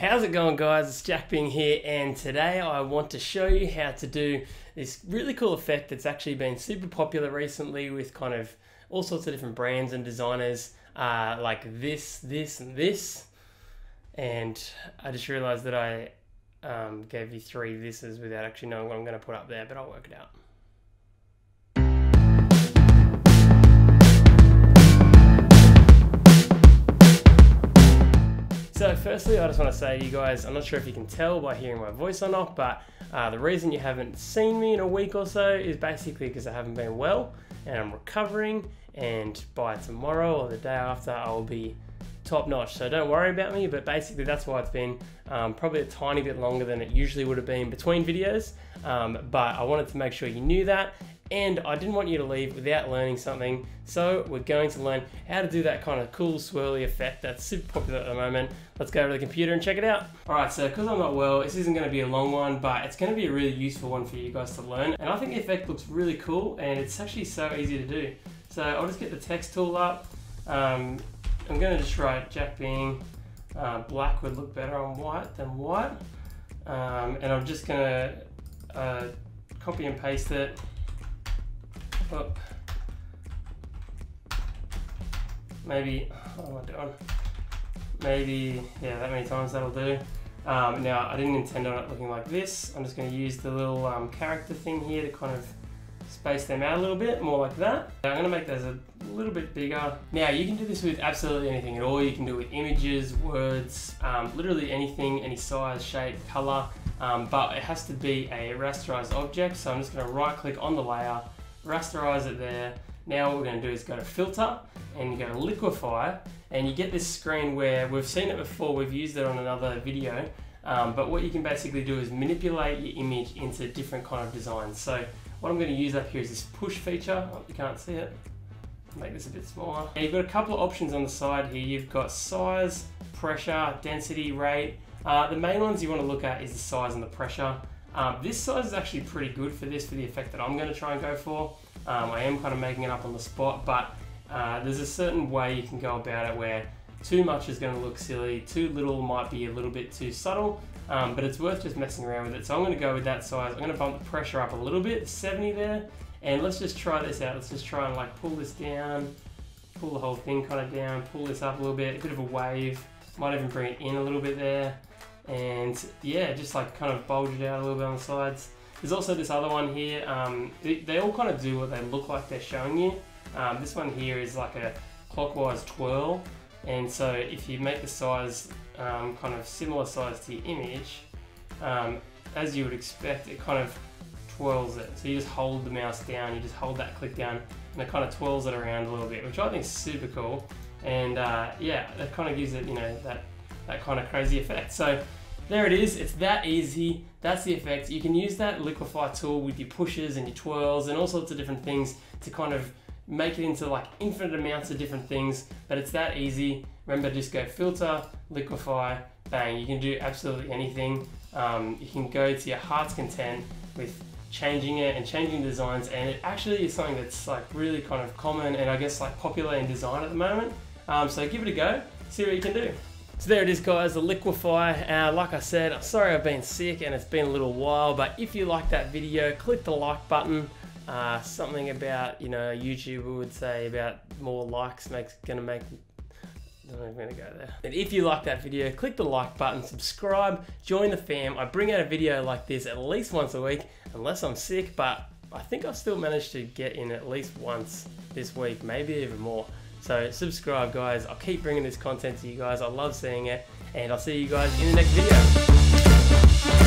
How's it going guys? It's Jack Bing here and today I want to show you how to do this really cool effect that's actually been super popular recently with kind of all sorts of different brands and designers uh, like this, this and this and I just realized that I um, gave you three thises without actually knowing what I'm going to put up there but I'll work it out. Firstly, I just want to say to you guys, I'm not sure if you can tell by hearing my voice or not, but uh, the reason you haven't seen me in a week or so is basically because I haven't been well and I'm recovering and by tomorrow or the day after I'll be top notch. So don't worry about me, but basically that's why it's been um, probably a tiny bit longer than it usually would have been between videos. Um, but I wanted to make sure you knew that and I didn't want you to leave without learning something. So we're going to learn how to do that kind of cool swirly effect that's super popular at the moment. Let's go over to the computer and check it out. All right, so because I'm not well, this isn't gonna be a long one, but it's gonna be a really useful one for you guys to learn. And I think the effect looks really cool and it's actually so easy to do. So I'll just get the text tool up. Um, I'm gonna just write Jack Bing. Uh, black would look better on white than white. Um, and I'm just gonna uh, copy and paste it up. Maybe, what am I doing? Maybe, yeah, that many times that'll do. Um, now, I didn't intend on it looking like this. I'm just going to use the little um, character thing here to kind of space them out a little bit, more like that. I'm going to make those a little bit bigger. Now, you can do this with absolutely anything at all. You can do it with images, words, um, literally anything, any size, shape, color, um, but it has to be a rasterized object. So I'm just going to right click on the layer, rasterize it there. Now what we're going to do is go to filter and go to liquify and you get this screen where we've seen it before, we've used it on another video, um, but what you can basically do is manipulate your image into different kind of designs. So what I'm going to use up here is this push feature, oh, you can't see it, make this a bit smaller. You've got a couple of options on the side here, you've got size, pressure, density, rate. Uh, the main ones you want to look at is the size and the pressure. Um, this size is actually pretty good for this, for the effect that I'm going to try and go for. Um, I am kind of making it up on the spot, but uh, there's a certain way you can go about it where too much is going to look silly, too little might be a little bit too subtle, um, but it's worth just messing around with it. So I'm going to go with that size. I'm going to bump the pressure up a little bit, 70 there, and let's just try this out. Let's just try and like pull this down, pull the whole thing kind of down, pull this up a little bit, a bit of a wave, might even bring it in a little bit there and yeah, just like kind of bulge it out a little bit on the sides. There's also this other one here. Um, they, they, all kind of do what they look like they're showing you. Um, this one here is like a clockwise twirl, and so if you make the size um, kind of similar size to your image, um, as you would expect, it kind of twirls it. So you just hold the mouse down, you just hold that click down, and it kind of twirls it around a little bit, which I think is super cool. And uh, yeah, that kind of gives it, you know, that that kind of crazy effect. So there it is, it's that easy, that's the effect. You can use that liquify tool with your pushes and your twirls and all sorts of different things to kind of make it into like infinite amounts of different things, but it's that easy. Remember, just go filter, liquify, bang. You can do absolutely anything. Um, you can go to your heart's content with changing it and changing designs, and it actually is something that's like really kind of common and I guess like popular in design at the moment. Um, so give it a go, see what you can do. So there it is guys, the Liquify. Uh, like I said, I'm sorry I've been sick and it's been a little while, but if you like that video, click the like button. Uh, something about, you know, YouTube would say about more likes makes gonna make I'm gonna go there. And if you like that video, click the like button, subscribe, join the fam. I bring out a video like this at least once a week, unless I'm sick, but I think I've still managed to get in at least once this week, maybe even more. So subscribe guys, I'll keep bringing this content to you guys. I love seeing it and I'll see you guys in the next video.